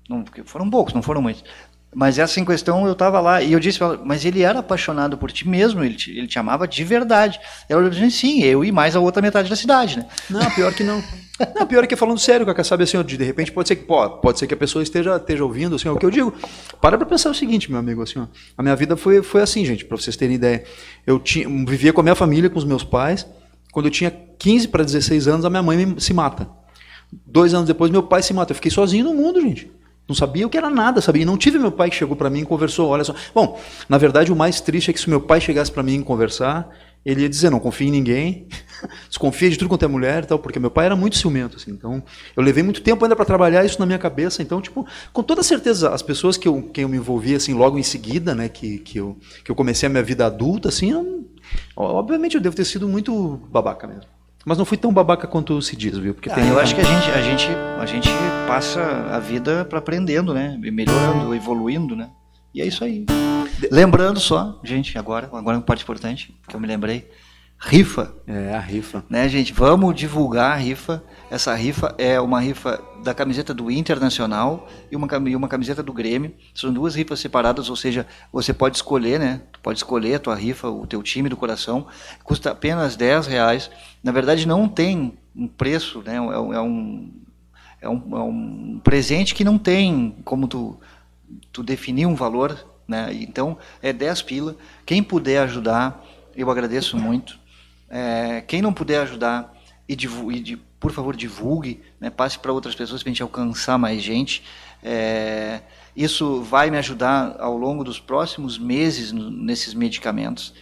Não, foram poucos, não foram muitos. Mas essa em questão, eu estava lá e eu disse ela, mas ele era apaixonado por ti mesmo, ele te, ele te amava de verdade. Ela disse, sim, eu e mais a outra metade da cidade, né? Não, pior que não. [laughs] Não, pior é que falando sério, Cacá, sabe assim, de repente pode ser que pode, pode ser que a pessoa esteja, esteja ouvindo, assim, o que eu digo. Para para pensar o seguinte, meu amigo, assim, ó, a minha vida foi, foi assim, gente, para vocês terem ideia. Eu tinha, vivia com a minha família, com os meus pais, quando eu tinha 15 para 16 anos, a minha mãe se mata. Dois anos depois, meu pai se mata. Eu fiquei sozinho no mundo, gente. Não sabia o que era nada, sabia? E não tive meu pai que chegou para mim e conversou. Olha só. Bom, na verdade, o mais triste é que se meu pai chegasse para mim e conversar, ele ia dizer: não confia em ninguém, [laughs] desconfia de tudo quanto é mulher e tal, porque meu pai era muito ciumento. Assim, então, eu levei muito tempo ainda para trabalhar isso na minha cabeça. Então, tipo, com toda certeza, as pessoas que eu, que eu me envolvi assim logo em seguida, né, que, que, eu, que eu comecei a minha vida adulta, assim, obviamente eu devo ter sido muito babaca mesmo. Mas não fui tão babaca quanto se diz, viu? Porque ah, tem... Eu acho que a gente, a gente, a gente passa a vida para aprendendo, né? Melhorando, evoluindo, né? E é isso aí. Lembrando só, gente, agora, agora uma parte importante que eu me lembrei rifa. É, a rifa. Né, gente? Vamos divulgar a rifa. Essa rifa é uma rifa da camiseta do Internacional e uma, e uma camiseta do Grêmio. São duas rifas separadas, ou seja, você pode escolher, né? pode escolher a tua rifa, o teu time do coração. Custa apenas 10 reais. Na verdade, não tem um preço, né? É, é, um, é, um, é um presente que não tem como tu, tu definir um valor, né? Então, é 10 pila. Quem puder ajudar, eu agradeço muito. É, quem não puder ajudar, e, e por favor divulgue, né, passe para outras pessoas para a gente alcançar mais gente. É, isso vai me ajudar ao longo dos próximos meses nesses medicamentos.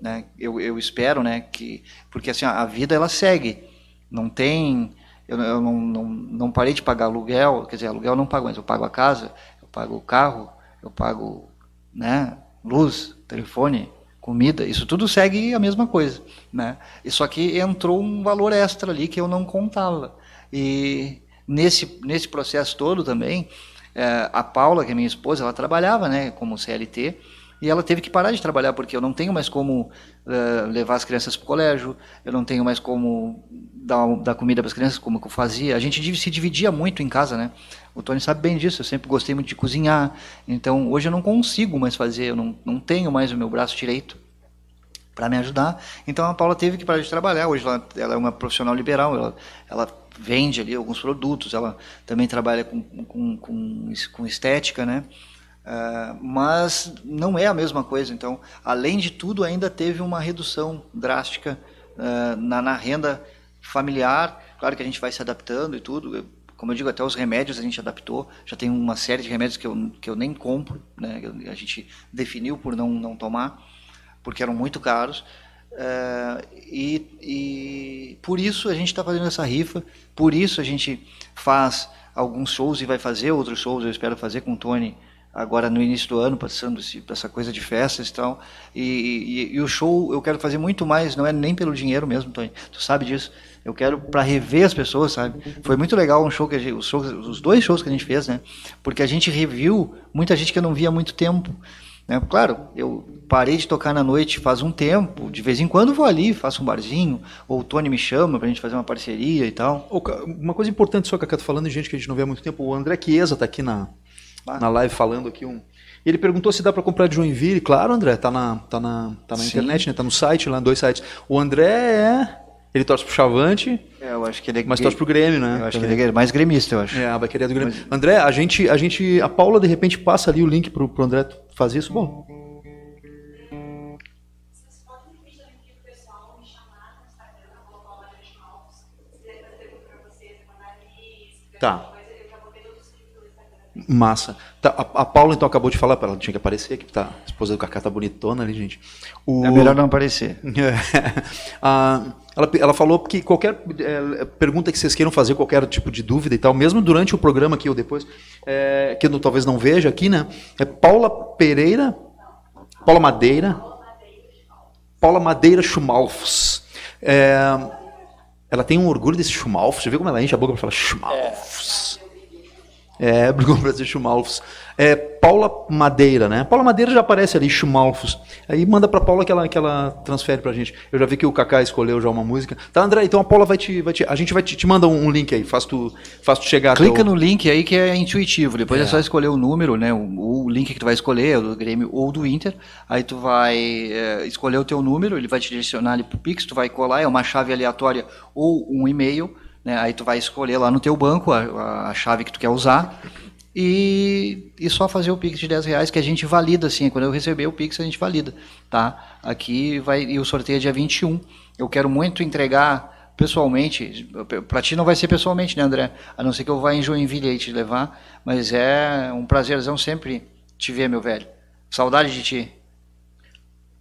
Né? Eu, eu, espero, né, que porque assim a vida ela segue, não tem, eu, eu não, não, não, parei de pagar aluguel, quer dizer, aluguel eu não pago, mas eu pago a casa, eu pago o carro, eu pago, né, luz, telefone, comida, isso tudo segue a mesma coisa, né? E só que entrou um valor extra ali que eu não contava. E nesse nesse processo todo também, é, a Paula, que é minha esposa, ela trabalhava, né, como CLT, e ela teve que parar de trabalhar porque eu não tenho mais como uh, levar as crianças para o colégio, eu não tenho mais como dar, dar comida para as crianças como eu fazia. A gente se dividia muito em casa, né? O Tony sabe bem disso, eu sempre gostei muito de cozinhar. Então, hoje eu não consigo mais fazer, eu não, não tenho mais o meu braço direito para me ajudar. Então, a Paula teve que parar de trabalhar. Hoje ela, ela é uma profissional liberal, ela, ela, vende ali alguns produtos, ela também trabalha com, com, com, com estética, né? Uh, mas não é a mesma coisa. Então, além de tudo, ainda teve uma redução drástica uh, na, na renda familiar. Claro que a gente vai se adaptando e tudo como eu digo, até os remédios a gente adaptou. Já tem uma série de remédios que eu, que eu nem compro, né? a gente definiu por não, não tomar, porque eram muito caros. Uh, e, e, por isso a gente está fazendo essa rifa, por isso a gente faz alguns shows e vai fazer outros shows, eu espero fazer com o Tony agora no início do ano, passando essa coisa de festas e tal. E, e, e, o show eu quero fazer muito mais, não é nem pelo dinheiro mesmo, Tony. Tu sabe disso. Eu quero para rever as pessoas, sabe? Foi muito legal um show que gente, os, shows, os dois shows que a gente fez, né? Porque a gente reviu muita gente que eu não via há muito tempo. Né? Claro, eu parei de tocar na noite faz um tempo, de vez em quando vou ali, faço um barzinho, ou o Tony me chama pra gente fazer uma parceria e tal. Uma coisa importante só que eu tô falando de gente que a gente não vê há muito tempo, o André Chiesa tá aqui na, ah. na live falando aqui um. Ele perguntou se dá para comprar de Joinville. Claro, André, tá na, tá na, tá na internet, né? Tá no site, lá, dois sites. O André é. Ele torce pro Chavante. É, eu acho que ele é Mas torce pro Grêmio, né? Eu acho Também. que ele é mais gremista, eu acho. É, vai querer do Grêmio. Mas... André, a gente, a gente. A Paula, de repente, passa ali o link pro, pro André fazer isso. Bom, Tá. Massa. Tá, a, a, Paula então acabou de falar, ela tinha que aparecer, que tá, a esposa do Cacá tá bonitona ali, gente. O... É melhor não aparecer. [laughs] ah, ela, ela falou que qualquer é, pergunta que vocês queiram fazer, qualquer tipo de dúvida e tal, mesmo durante o programa aqui ou depois, é, que eu talvez não veja aqui, né? É Paula Pereira, Paula Madeira, Paula Madeira Schumalfs. É, ela tem um orgulho desse Schmalfs. Você viu como ela enche a boca para falar Schmalfs? É, é [laughs] brigou para dizer Schmalfs. É, Paula Madeira, né? Paula Madeira já aparece ali, Schmalfs. Aí manda para Paula que ela, que ela transfere pra gente. Eu já vi que o Kaká escolheu já uma música. Tá, André, então a Paula vai te. Vai te a gente vai te, te manda um, link aí, faz tu, faz tu chegar Clica no link aí que é intuitivo. Depois é, é só escolher o número, né? O, o, link que tu vai escolher, o do Grêmio ou do Inter. Aí tu vai é, escolher o teu número, ele vai te direcionar ali pro Pix, tu vai colar, é uma chave aleatória ou um e-mail. Né? Aí tu vai escolher lá no teu banco a, a chave que tu quer usar e, e só fazer o Pix de 10 reais que a gente valida, assim, quando eu receber o Pix a gente valida, tá? Aqui vai, e o sorteio é dia 21, eu quero muito entregar pessoalmente, para ti não vai ser pessoalmente, né André? A não ser que eu vá em Joinville aí te levar, mas é um prazerzão sempre te ver, meu velho. Saudade de ti.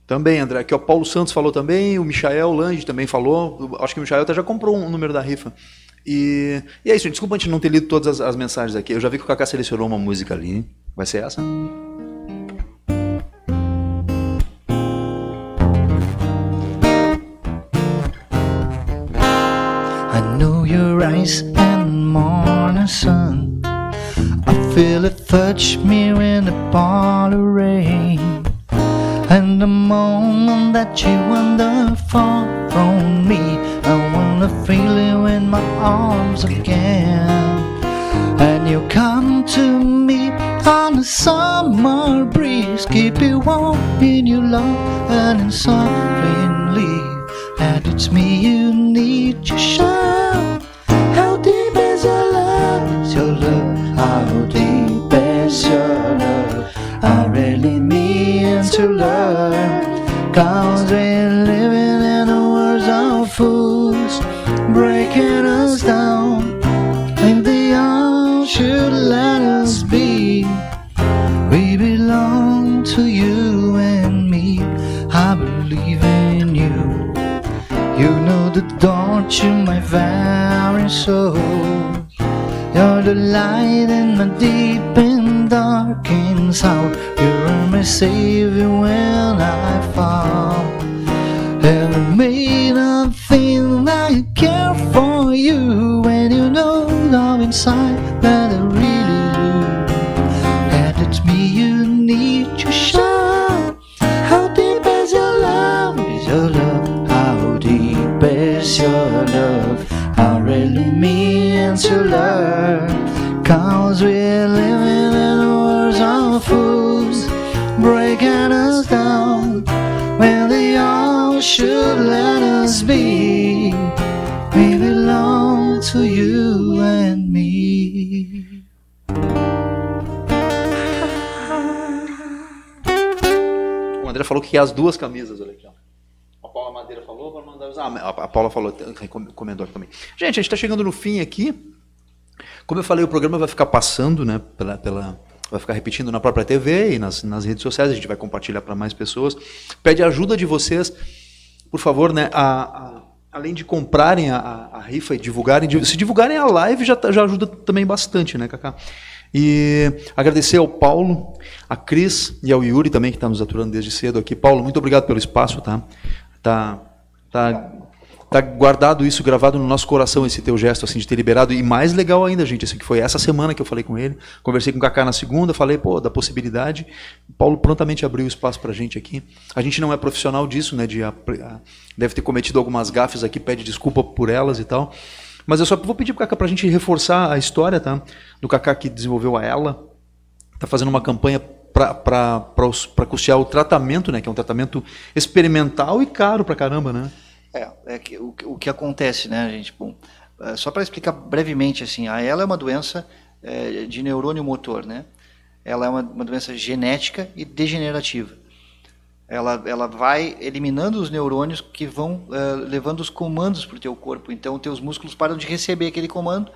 Também, André. Aqui o Paulo Santos falou também, o Michael Lange também falou. Acho que o Michael até já comprou um número da rifa. E, e é isso, desculpa a gente não ter lido todas as, as mensagens aqui. Eu já vi que o Kaká selecionou uma música ali. Vai ser essa? I know your eyes and morning sun. I feel it touch me in the rain. And the moment that you wander far from me, I wanna feel you in my arms again. And you come to me on a summer breeze, keep you warm in your love and in leave. And it's me you need to shout. How I really mean to learn. Cause we're living in a world of fools, breaking us down. If the all should let us be, we belong to you and me. I believe in you. You know the door to my very soul. You're the light in my deep and dark inside. You're my savior when I fall. And I made a thing I care for you when you know love inside falou que quer as duas camisas, olha aqui. Ó. A Paula Madeira falou, para mandar usar. Ah, a Paula falou, recomendou também. Gente, a gente está chegando no fim aqui. Como eu falei, o programa vai ficar passando, né, pela, pela, vai ficar repetindo na própria TV e nas, nas redes sociais, a gente vai compartilhar para mais pessoas. Pede ajuda de vocês, por favor, né, a, a, além de comprarem a, a, rifa e divulgarem, se divulgarem a live já, já ajuda também bastante, né, Cacá? E agradecer ao Paulo, a Cris e ao Yuri também, que está nos aturando desde cedo aqui. Paulo, muito obrigado pelo espaço, tá? Tá, tá, tá guardado isso, gravado no nosso coração, esse teu gesto assim, de ter liberado. E mais legal ainda, gente, assim, que foi essa semana que eu falei com ele. Conversei com o Kaká na segunda, falei, pô, da possibilidade. O Paulo prontamente abriu espaço para a gente aqui. A gente não é profissional disso, né? De, deve ter cometido algumas gafes aqui, pede desculpa por elas e tal. Mas eu só vou pedir para a gente reforçar a história tá? do Kaká que desenvolveu a ela. Está fazendo uma campanha para custear o tratamento, né? Que é um tratamento experimental e caro para caramba, né? É, é que, o, o que acontece, né, gente? Bom, é, só para explicar brevemente, assim, a ela é uma doença é, de neurônio motor, né? Ela é uma, uma doença genética e degenerativa ela, ela vai eliminando os neurônios que vão uh, levando os comandos para o teu corpo. Então, teus músculos param de receber aquele comando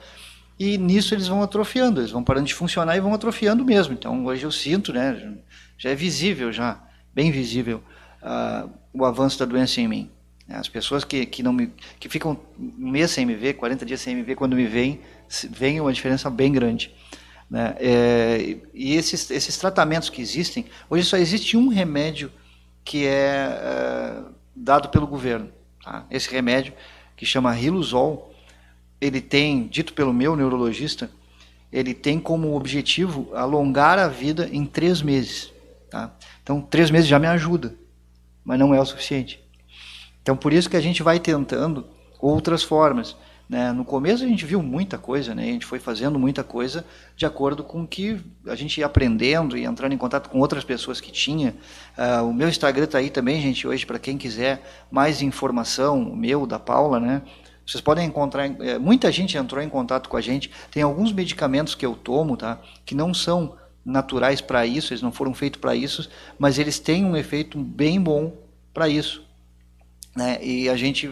e nisso eles vão atrofiando, eles vão parando de funcionar e vão atrofiando mesmo. Então, hoje eu sinto, né, já é visível, já bem visível, uh, o avanço da doença em mim. As pessoas que, que, não me, que ficam um mês sem me ver, 40 dias sem me ver, quando me veem, veem uma diferença bem grande. Né? É, e esses, esses tratamentos que existem, hoje só existe um remédio que é, é dado pelo governo. Tá? Esse remédio, que chama Riluzol, ele tem, dito pelo meu neurologista, ele tem como objetivo alongar a vida em três meses. Tá? Então, três meses já me ajuda, mas não é o suficiente. Então, por isso que a gente vai tentando outras formas. Né? No começo a gente viu muita coisa, né? a gente foi fazendo muita coisa de acordo com que a gente ia aprendendo e entrando em contato com outras pessoas que tinha. Uh, o meu Instagram está aí também, gente, hoje, para quem quiser mais informação, o meu, da Paula, né? Vocês podem encontrar, é, muita gente entrou em contato com a gente. Tem alguns medicamentos que eu tomo, tá? Que não são naturais para isso, eles não foram feitos para isso, mas eles têm um efeito bem bom para isso. Né? E a gente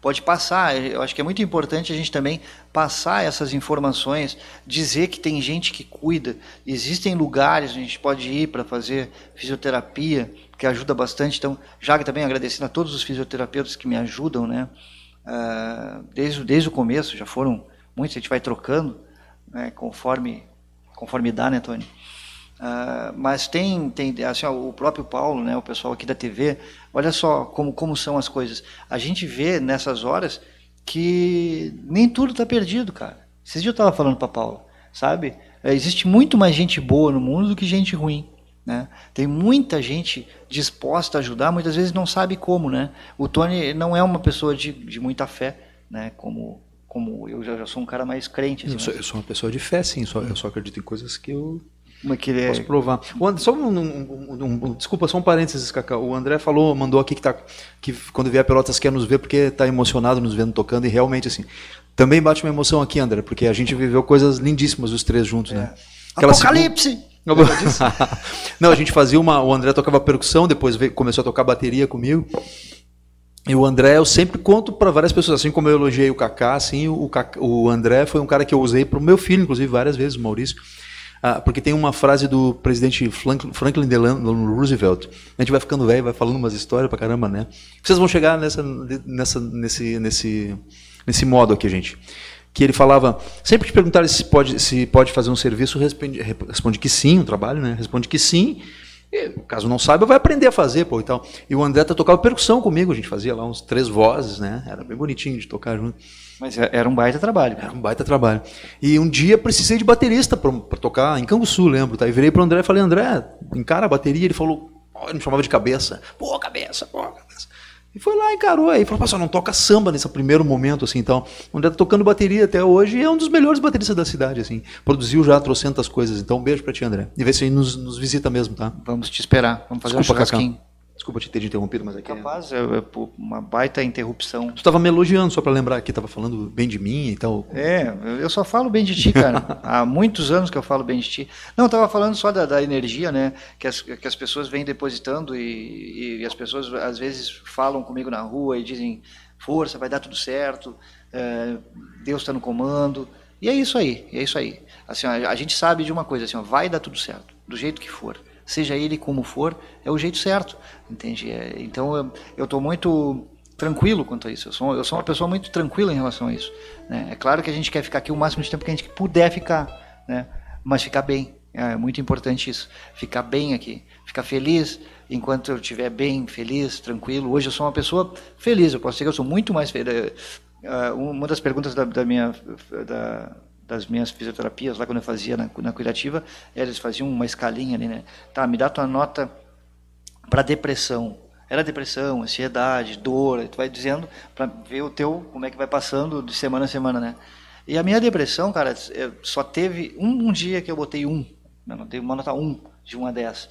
pode passar, eu acho que é muito importante a gente também passar essas informações, dizer que tem gente que cuida, existem lugares onde a gente pode ir para fazer fisioterapia, que ajuda bastante. Então, já também agradecendo a todos os fisioterapeutas que me ajudam, né? Uh, desde, desde o começo, já foram muitos, a gente vai trocando, né? conforme, conforme dá, né, Tony? Uh, mas tem, tem assim, ó, o próprio Paulo, né, o pessoal aqui da TV, olha só como, como são as coisas. A gente vê nessas horas que nem tudo está perdido, cara. Esses dias eu estava falando para Paulo, sabe? É, existe muito mais gente boa no mundo do que gente ruim. Né? Tem muita gente disposta a ajudar, muitas vezes não sabe como. Né? O Tony não é uma pessoa de, de muita fé, né? como, como eu já, já sou um cara mais crente. Assim, eu, sou, eu, sou, uma pessoa de fé, sim. Só, eu só acredito em coisas que eu como que ele é? Posso provar. O André, só um, um, um, desculpa, só um parênteses, Cacá. O André falou, mandou aqui que, tá, que quando vier a Pelotas quer nos ver porque está emocionado nos vendo tocando e realmente assim. Também bate uma emoção aqui, André, porque a gente viveu coisas lindíssimas os três juntos, né? é. né? Aquela Apocalipse! [laughs] [laughs] Não, a gente fazia uma. O André tocava percussão, depois veio, começou a tocar bateria comigo. E o André, eu sempre conto para várias pessoas, assim como eu elogiei o Kaká, assim, o, o André foi um cara que eu usei para o meu filho, inclusive, várias vezes, o Maurício. Ah, porque tem uma frase do presidente Franklin Delano Roosevelt. A gente vai ficando velho, vai falando umas histórias pra caramba, né? Vocês vão chegar nessa, nessa, nesse, nesse, nesse modo aqui, gente. Que ele falava, sempre que perguntaram se pode, se pode fazer um serviço, responde, responde que sim, um trabalho, né? Responde que sim. E, caso não saiba, vai aprender a fazer, pô, e tal. E o André tá tocava percussão comigo, a gente fazia lá uns três vozes, né? Era bem bonitinho de tocar junto. Mas é, era um baita trabalho. Era um baita trabalho. E um dia precisei de baterista para tocar em Canguçu, lembro. Tá? E virei para o André e falei, André, encara a bateria. Ele falou, ele me chamava de cabeça. Pô, cabeça, pô, cabeça. E foi lá, encarou aí. Falou, só não toca samba nesse primeiro momento, assim, então. O André tá tocando bateria até hoje e é um dos melhores bateristas da cidade, assim. Produziu já trocentas coisas. Então, um beijo para ti, André. E vê se aí nos, nos visita mesmo, tá? Vamos te esperar. Vamos fazer Desculpa, um churrasquinho. Cacá. Desculpa te ter interrompido, mas aqui. É Capaz, é, é uma baita interrupção. Tu estava me elogiando, só para lembrar aqui, estava falando bem de mim e tal. É, eu só falo bem de ti, cara. [laughs] Há muitos anos que eu falo bem de ti. Não, estava falando só da, da, energia, né? Que as, que as pessoas vêm depositando e, e, as pessoas às vezes falam comigo na rua e dizem: força, vai dar tudo certo, é, Deus está no comando. E é isso aí, é isso aí. Assim, a, a gente sabe de uma coisa, assim, ó, vai dar tudo certo, do jeito que for seja ele como for, é o jeito certo, entende? É, então eu estou muito tranquilo quanto a isso. Eu sou, eu sou uma pessoa muito tranquila em relação a isso. Né? É claro que a gente quer ficar aqui o máximo de tempo que a gente puder ficar, né? mas ficar bem. É muito importante isso. Ficar bem aqui, ficar feliz enquanto eu estiver bem, feliz, tranquilo. Hoje eu sou uma pessoa feliz. Eu posso dizer que eu sou muito mais feliz. Uh, uma das perguntas da, da minha da, das minhas fisioterapias lá quando eu fazia na, na eles faziam uma escalinha ali, né? Tá, me dá tua nota para depressão. Era depressão, ansiedade, dor, tu vai dizendo para ver o teu como é que vai passando de semana a semana, né? E a minha depressão, cara, só teve um, um dia que eu botei um, eu não tenho uma nota um de 1 a 10,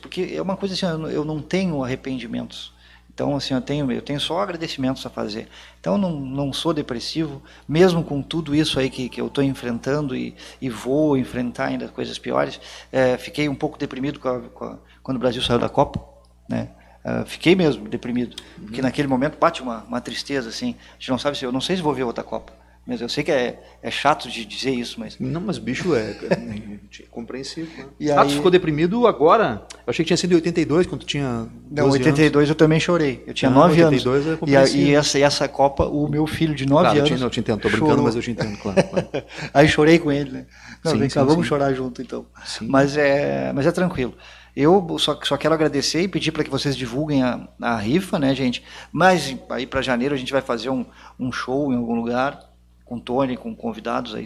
porque é uma coisa assim, eu não tenho arrependimentos. Então, assim, eu tenho, eu tenho só agradecimentos a fazer. Então, não, não sou depressivo, mesmo com tudo isso aí que, que eu estou enfrentando e, e vou enfrentar ainda coisas piores. É, fiquei um pouco deprimido com a, com a, quando o Brasil saiu da Copa, né? Uh, fiquei mesmo deprimido, porque naquele momento bate uma, uma tristeza assim. A gente não sabe se eu não sei se vou ver outra Copa. Mas eu sei que é, é chato de dizer isso, mas. Não, mas bicho é, é, é compreensível. Né? E ah, aí... tu ficou deprimido agora? Eu achei que tinha sido em 82, quando tu tinha. Não, 82 anos. eu também chorei. Eu tinha ah, 9 anos. É e, a, e essa, e essa Copa, o meu filho de 9 claro, anos. Eu te, não, eu te entendo, tô brincando, chorou. mas eu te entendo, claro. claro. [laughs] aí chorei com ele, né? Não, sim, vem cá, sim, vamos sim. chorar junto então. Mas, é, mas é tranquilo. Eu só, só quero agradecer e pedir para que vocês divulguem a, a rifa, né, gente? Mas aí para janeiro a gente vai fazer um, um show em algum lugar com Tony, com convidados aí,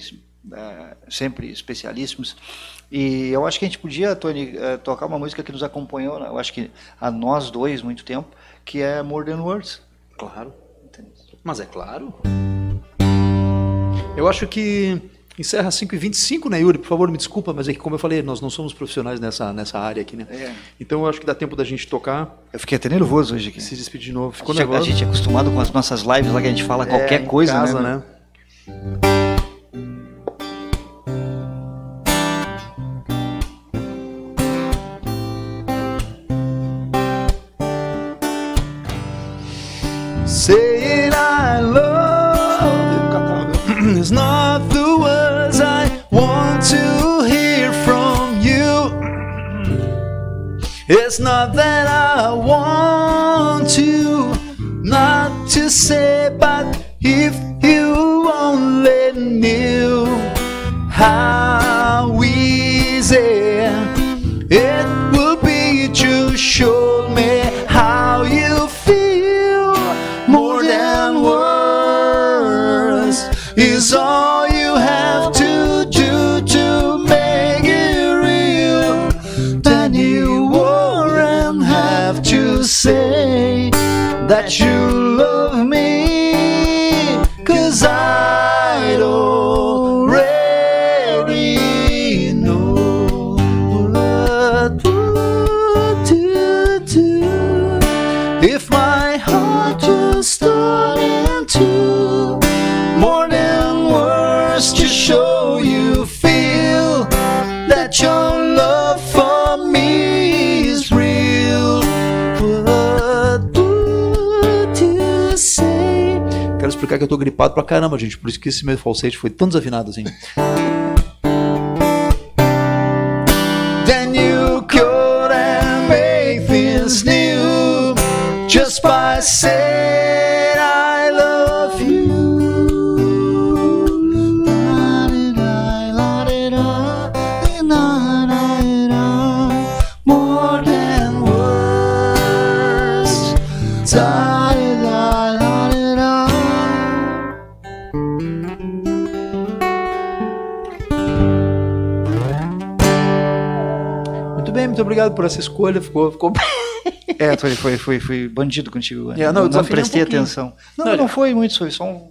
é, sempre especialíssimos. E eu acho que a gente podia, Tony, é, tocar uma música que nos acompanhou, né? eu acho que a nós dois, muito tempo, que é More Than Words. Claro. Mas é claro. Eu acho que encerra 5h25, né, Yuri? Por favor, me desculpa, mas é que, como eu falei, nós não somos profissionais nessa, nessa área aqui, né? É. Então eu acho que dá tempo da gente tocar. Eu fiquei até nervoso hoje aqui. Se despedir de novo. Ficou a gente, nervoso? A gente é acostumado com as nossas lives lá que a gente fala é, qualquer coisa, casa, né? né? Saying I love you [clears throat] is not the words I want to hear from you. It's not that I want to, not to say, but if you only knew how easy it explicar que eu tô gripado pra caramba, gente. Por isso que esse meu falsete foi tão desafinado assim. Then you make things new just by saying por essa escolha, ficou, ficou É, foi, foi, foi, foi bandido contigo. É, não, não prestei um atenção. Não, não, não, foi muito, foi só um.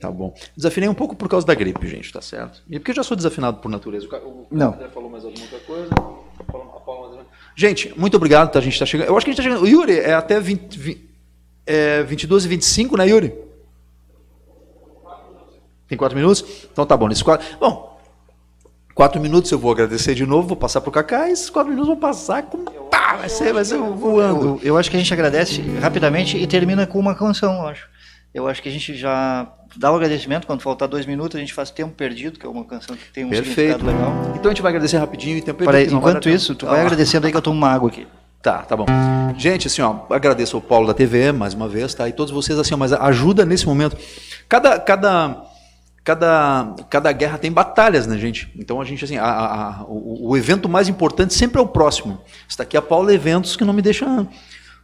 Tá bom. Desafinei um pouco por causa da gripe, gente, tá certo? E porque eu já sou desafinado por natureza. O, não. falou mais alguma coisa. Gente, muito obrigado, tá? A gente tá chegando. Eu acho que a gente tá chegando. O Yuri é até 20, 20, é, 22 e 25, né, Yuri? Tem quatro minutos? Então tá bom. Nesse quatro... Bom, Quatro minutos eu vou agradecer de novo, vou passar para o Cacá e esses quatro minutos vão passar com. Pá, vai ser, vai ser voando. Eu, eu, acho que a gente agradece rapidamente e termina com uma canção, eu acho. Eu acho que a gente já dá o agradecimento, quando faltar dois minutos, a gente faz Tempo Perdido, que é uma canção que tem um Perfeito. significado legal. Então a gente vai agradecer rapidinho e Tempo Perdido. enquanto isso, tu vai ah. agradecendo aí que eu tomo uma água aqui. Tá, tá bom. Gente, assim, ó, agradeço ao Paulo da TV mais uma vez, tá? E todos vocês, assim, ó, mas ajuda nesse momento. Cada, cada cada, cada guerra tem batalhas, né, gente? Então a gente, assim, a, a, o, o, evento mais importante sempre é o próximo. Está aqui a Paula Eventos que não me deixa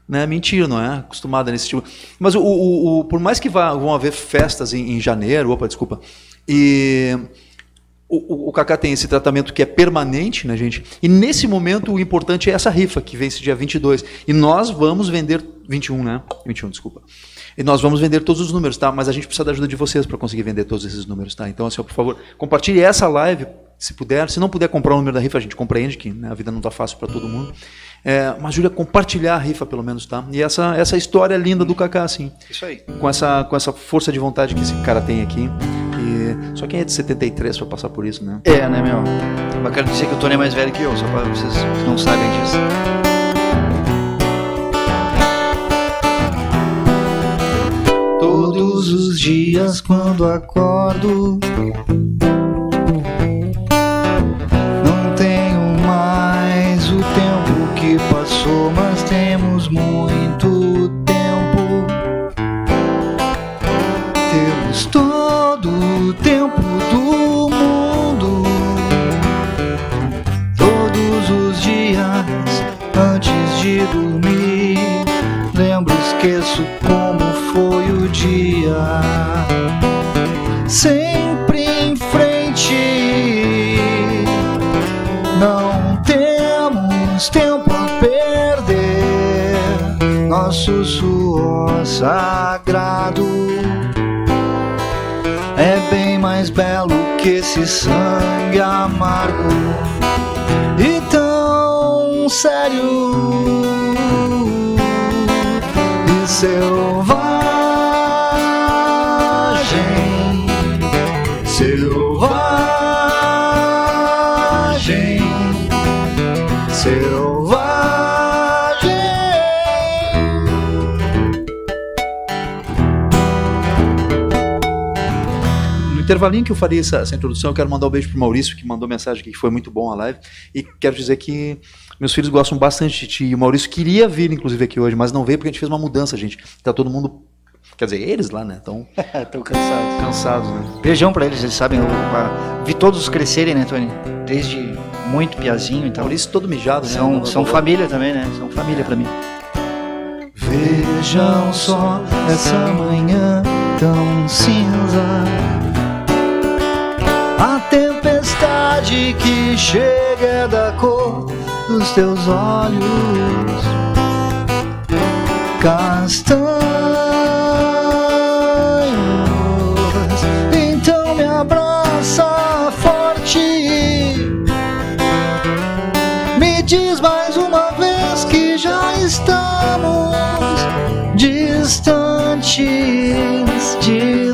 né, mentir, não é? Acostumada nesse tipo. Mas o, o, o, por mais que vá, vão haver festas em, em janeiro, opa, desculpa, e o, o, Kaká tem esse tratamento que é permanente, né, gente? E nesse momento o importante é essa rifa que vence dia 22. E nós vamos vender 21, né? 21, desculpa. E nós vamos vender todos os números, tá? Mas a gente precisa da ajuda de vocês para conseguir vender todos esses números, tá? Então, assim, por favor, compartilhe essa live, se puder. Se não puder comprar o número da rifa, a gente compreende que né, a vida não está fácil para todo mundo. É, mas, Júlia, compartilhar a rifa, pelo menos, tá? E essa, essa história linda do Kaká, assim. Isso aí. Com essa, com essa força de vontade que esse cara tem aqui. E só quem é de 73 para passar por isso, né? É, né, meu? Mas quero dizer que o Tony é mais velho que eu, só para vocês que não sabem disso. Todos os dias quando acordo No intervalinho que eu faria essa, essa introdução, eu quero mandar um beijo pro Maurício, que mandou mensagem aqui, que foi muito bom a live. E quero dizer que meus filhos gostam bastante de ti. E o Maurício queria vir, inclusive, aqui hoje, mas não veio porque a gente fez uma mudança, gente. Tá todo mundo. Quer dizer, eles lá, né? Estão [laughs] Tô cansado. cansados, né? Beijão pra eles, eles sabem. Eu, pra- vi todos crescerem, né, Tony? Desde muito piazinho e tal. Maurício todo mijado, né? São, são família também, né? São família pra mim. Vejam só essa manhã tão cinza. Tempestade que chega é da cor dos teus olhos castanhos. Então me abraça forte. Me diz mais uma vez que já estamos distantes de